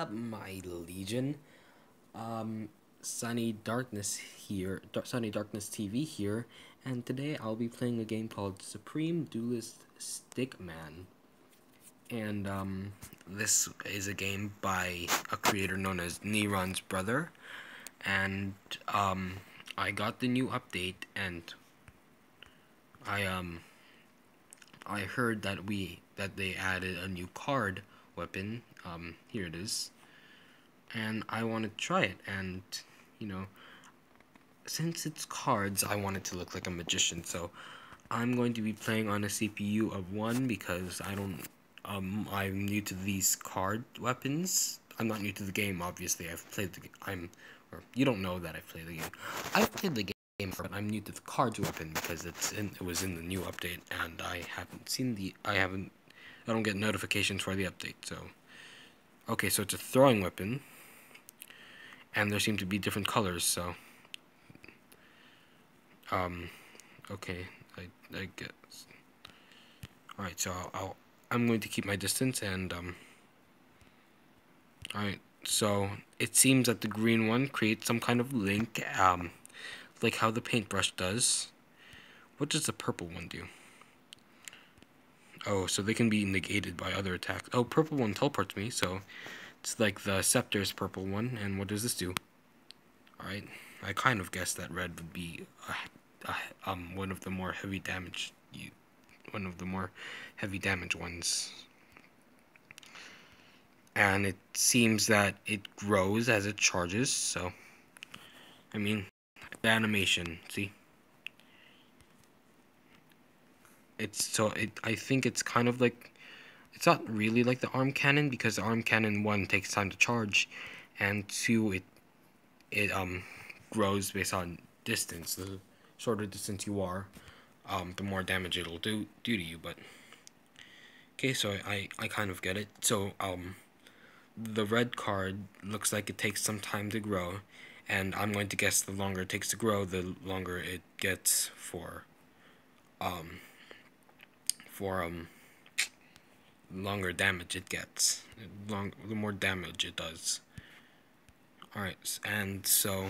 up, my legion? Um, Sunny Darkness here, Dar Sunny Darkness TV here, and today I'll be playing a game called Supreme Duelist Stickman. And, um, this is a game by a creator known as Neron's brother, and, um, I got the new update, and I, um, I heard that we, that they added a new card weapon, um, here it is, and I want to try it, and, you know, since it's cards, I want it to look like a magician, so I'm going to be playing on a CPU of 1 because I don't, um, I'm new to these card weapons. I'm not new to the game, obviously, I've played the, game, I'm, or, you don't know that I've played the game. I've played the game, but I'm new to the cards weapon because it's in, it was in the new update, and I haven't seen the, I haven't, I don't get notifications for the update, so, okay, so it's a throwing weapon, and there seem to be different colors, so, um, okay, I, I guess, alright, so I'll, I'll, I'm going to keep my distance, and, um, alright, so, it seems that the green one creates some kind of link, um, like how the paintbrush does. What does the purple one do? Oh, so they can be negated by other attacks. Oh, purple one teleports me, so it's like the Scepter's purple one, and what does this do? Alright, I kind of guessed that red would be a, a, um one of the more heavy damage, you, one of the more heavy damage ones. And it seems that it grows as it charges, so, I mean, the animation, see? It's so, it, I think it's kind of like, it's not really like the arm cannon, because the arm cannon, one, takes time to charge, and two, it, it, um, grows based on distance. The shorter distance you are, um, the more damage it'll do, do to you, but, okay, so I, I kind of get it. So, um, the red card looks like it takes some time to grow, and I'm going to guess the longer it takes to grow, the longer it gets for, um, for, um, longer damage it gets, long, the more damage it does. Alright, and so,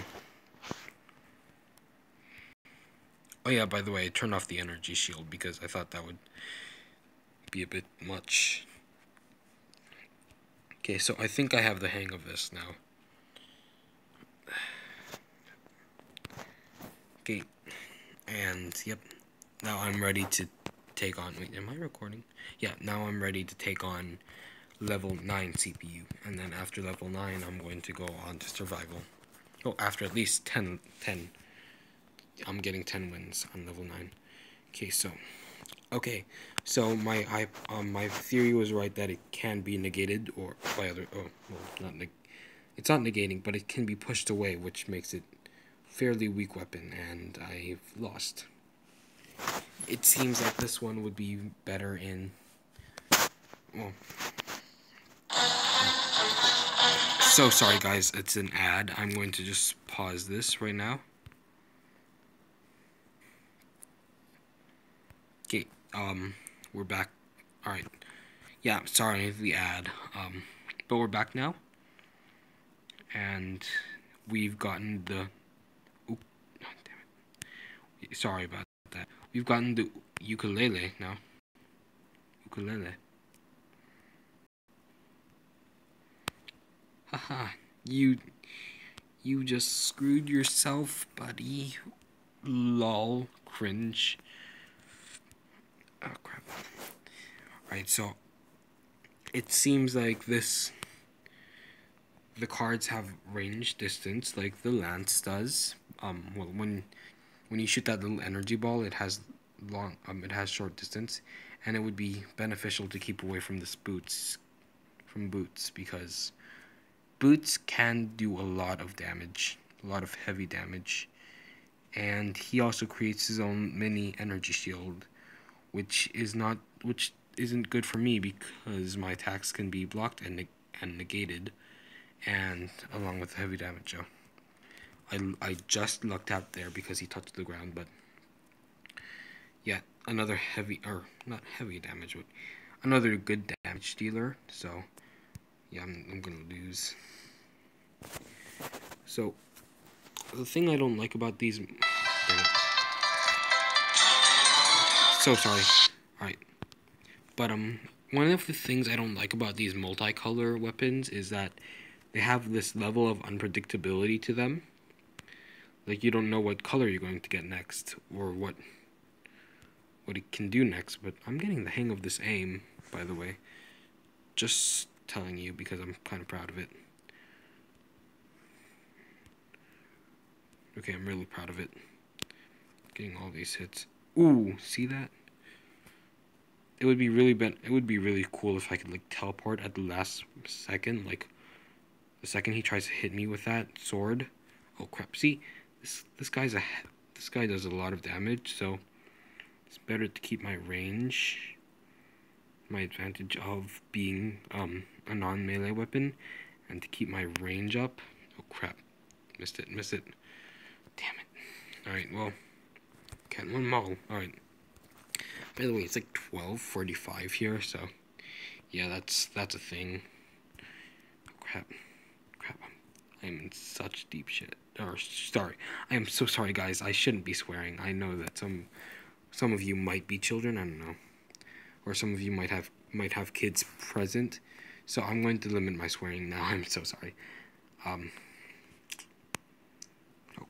oh yeah, by the way, I turned off the energy shield because I thought that would be a bit much. Okay, so I think I have the hang of this now. Okay, and yep, now I'm ready to take on, wait, am I recording? Yeah, now I'm ready to take on level 9 CPU, and then after level 9, I'm going to go on to survival. Oh, after at least 10, 10, I'm getting 10 wins on level 9. Okay, so, okay, so my I, um, my theory was right that it can be negated, or by other, oh, well, not neg it's not negating, but it can be pushed away, which makes it fairly weak weapon, and I've lost. It seems like this one would be better in, well, so sorry guys, it's an ad. I'm going to just pause this right now. Okay, um, we're back. Alright. Yeah, sorry, the ad. Um, but we're back now. And we've gotten the... Oh, damn it. Sorry about. We've gotten the ukulele now. Ukulele. Haha, you... You just screwed yourself, buddy. Lol. Cringe. Oh crap. Alright, so it seems like this the cards have range distance like the lance does. Um well when when you shoot that little energy ball it has long um it has short distance and it would be beneficial to keep away from this boots from boots because boots can do a lot of damage, a lot of heavy damage. And he also creates his own mini energy shield which is not which isn't good for me because my attacks can be blocked and neg and negated and along with heavy damage so I, I just lucked out there because he touched the ground but yeah another heavy or not heavy damage but another good damage dealer so Yeah, I'm, I'm gonna lose. So, the thing I don't like about these... So sorry. Alright. But, um, one of the things I don't like about these multicolor weapons is that they have this level of unpredictability to them. Like, you don't know what color you're going to get next, or what what it can do next, but I'm getting the hang of this aim, by the way. Just telling you because I'm kind of proud of it. Okay, I'm really proud of it. Getting all these hits. Ooh, see that? It would be really ben it would be really cool if I could like teleport at the last second, like the second he tries to hit me with that sword. Oh crap. See, this this guy's a this guy does a lot of damage, so it's better to keep my range, my advantage of being um, a non-melee weapon, and to keep my range up. Oh crap, missed it, missed it. Damn it. Alright, well, can't win them. Alright. By the way, it's like 12.45 here, so yeah, that's that's a thing. Oh. Crap, I'm, in such deep shit. Or, sorry. I am so sorry, guys. I shouldn't be swearing. I know that some some of you might be children, I don't know. Or some of you might have might have kids present. So I'm going to limit my swearing now. I'm so sorry. Um oh.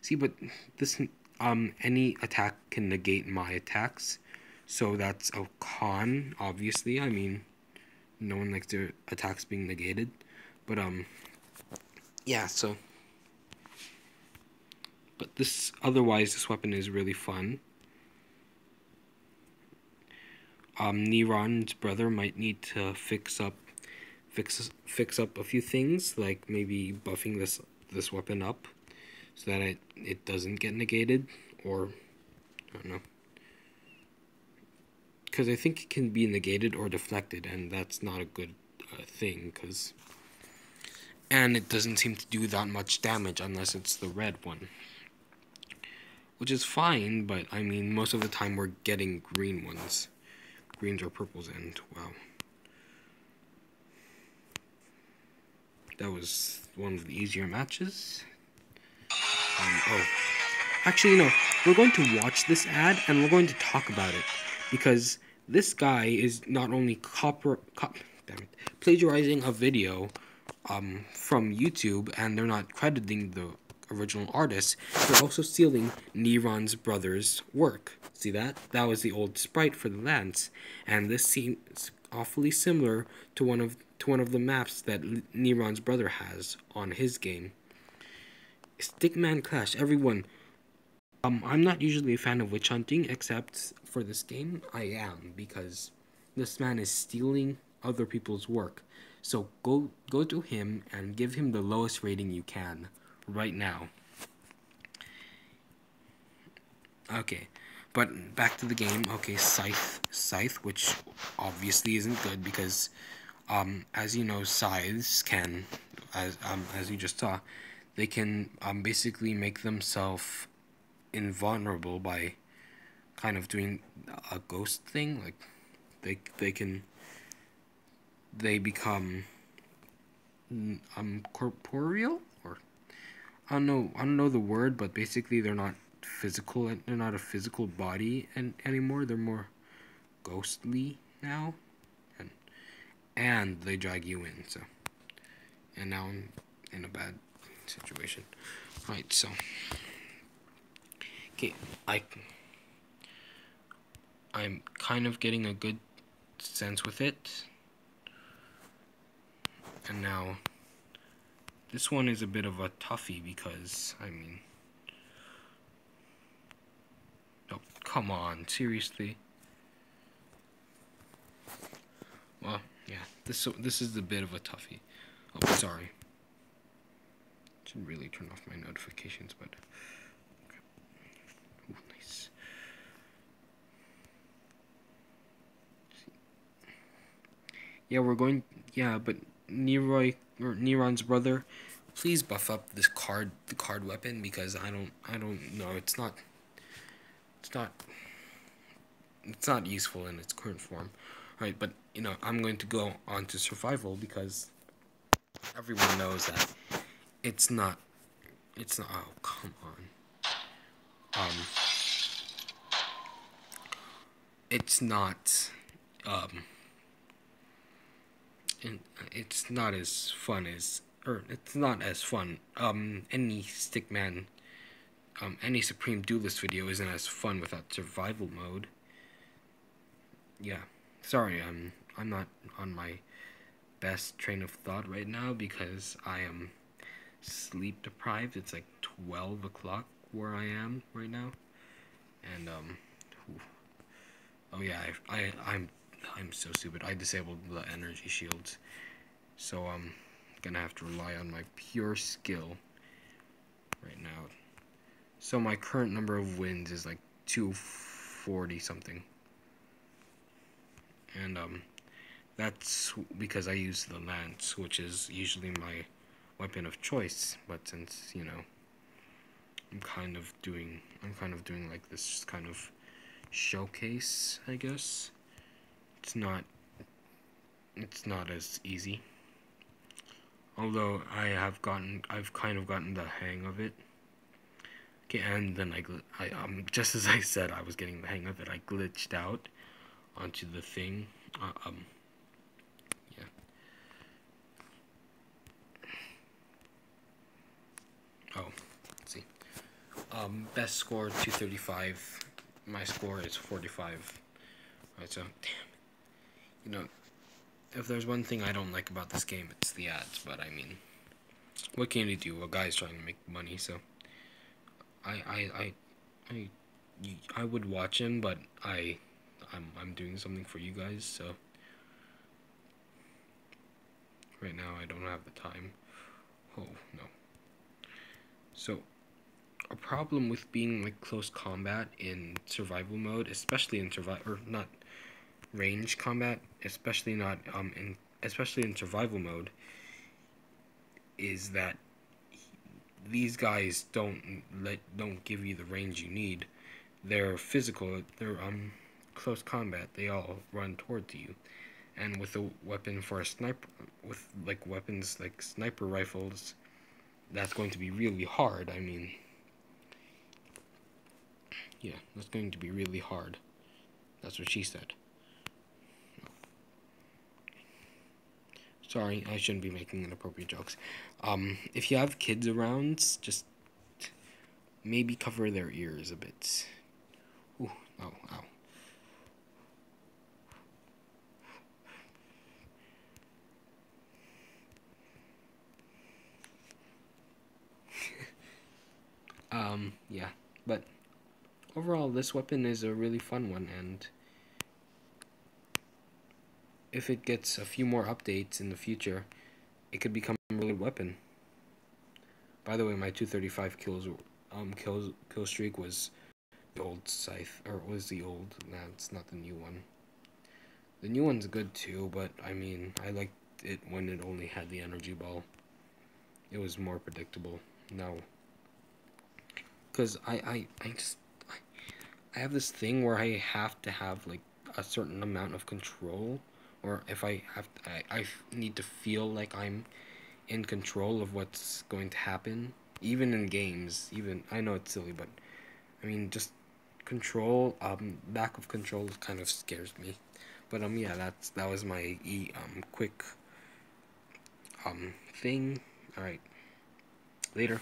See, but this um any attack can negate my attacks. So that's a con, obviously. I mean, no one likes their attacks being negated. But um yeah, so. But this otherwise this weapon is really fun. Um, Neron's brother might need to fix up fix fix up a few things like maybe buffing this this weapon up so that it it doesn't get negated or I don't know. Because I think it can be negated or deflected and that's not a good uh, thing because and it doesn't seem to do that much damage unless it's the red one which is fine but I mean most of the time we're getting green ones greens or purples and wow. That was one of the easier matches. Um, oh, actually, no. We're going to watch this ad and we're going to talk about it because this guy is not only copper, cop, damn it, plagiarizing a video um, from YouTube and they're not crediting the original artist, they're also stealing Neron's brother's work. See that? That was the old sprite for the lance, and this seems awfully similar to one of to one of the maps that Neron's brother has on his game. Stickman Clash, everyone. Um, I'm not usually a fan of witch hunting, except for this game, I am because this man is stealing other people's work. So go go to him and give him the lowest rating you can right now. Okay, but back to the game. Okay, Scythe, Scythe, which obviously isn't good because, um, as you know, scythes can, as um, as you just saw, they can um basically make themselves invulnerable by kind of doing a ghost thing. Like, they they can. They become um corporeal or I don't know I don't know the word, but basically they're not physical. They're not a physical body and anymore. They're more ghostly now, and and they drag you in. So, and now I'm in a bad situation. Right, so okay, I I'm kind of getting a good sense with it, and now. This one is a bit of a toughie because, I mean... Oh, come on, seriously? Well, yeah, this this is a bit of a toughie. Oh, sorry. Should really turn off my notifications, but... Okay. Nice. Yeah, we're going... Yeah, but Neroy or Neron's brother, please buff up this card the card weapon because I don't I don't know it's not it's not it's not useful in its current form. Right, but you know, I'm going to go on to survival because everyone knows that it's not it's not oh come on. Um it's not um it's not as fun as or it's not as fun. Um any stickman um any supreme duelist video isn't as fun without survival mode. Yeah. Sorry, I'm I'm not on my best train of thought right now because I am sleep deprived. It's like 12 o'clock where I am right now. And, um, oh yeah, I, I, I'm, I'm so stupid. I disabled the energy shields. So, I'm gonna have to rely on my pure skill right now. So my current number of wins is like 240 something. And, um, that's because I use the lance, which is usually my weapon of choice. But since you know, I'm kind of doing, I'm kind of doing like this kind of showcase, I guess. It's not, it's not as easy. Although I have gotten, I've kind of gotten the hang of it. Okay, and then I, I um, just as I said, I was getting the hang of it. I glitched out onto the thing. Uh, um, Oh, let's see. Um, best score 235. My score is 45. Alright, so, damn. You know, if there's one thing I don't like about this game, it's the ads, but I mean, what can you do? A guy's trying to make money, so. I, I, I, I, I would watch him, but I, I'm, I'm doing something for you guys, so. Right now, I don't have the time. Oh, no. So, a problem with being like close combat in survival mode, especially in survival or not range combat, especially not um in especially in survival mode, is that these guys don't let don't give you the range you need. They're physical. They're um close combat. They all run towards you, and with a weapon for a sniper, with like weapons like sniper rifles that's going to be really hard. I mean, yeah, that's going to be really hard. That's what she said. Sorry, I shouldn't be making inappropriate jokes. Um, if you have kids around, just maybe cover their ears a bit. Ooh, oh, ow. Um, yeah, but overall, this weapon is a really fun one, and if it gets a few more updates in the future, it could become a really good weapon. By the way, my 235 kills, um, kill, kill streak was the old scythe, or was the old, that's not the new one. The new one's good too, but I mean, I liked it when it only had the energy ball. It was more predictable. Now, because I, I, I just I have this thing where I have to have like a certain amount of control or if I have I, I need to feel like I'm in control of what's going to happen even in games even I know it's silly but I mean just control um lack of control kind of scares me. But um yeah that's that was my e um quick um thing. All right. Later